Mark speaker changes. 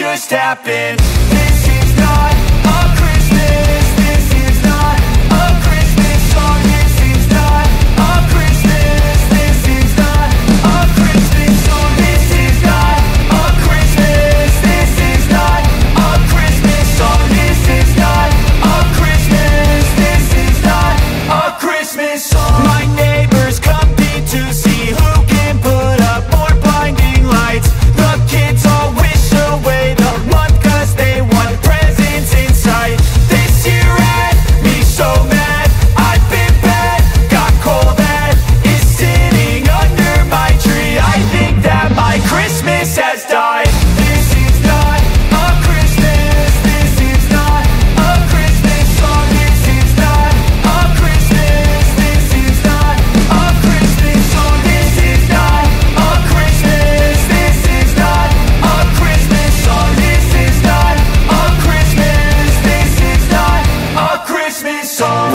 Speaker 1: happen This is not a Christmas. This is not a Christmas song. This is not a Christmas. This is not a Christmas song. This is not a Christmas. This is not a Christmas song. This is not a Christmas. This is not a Christmas song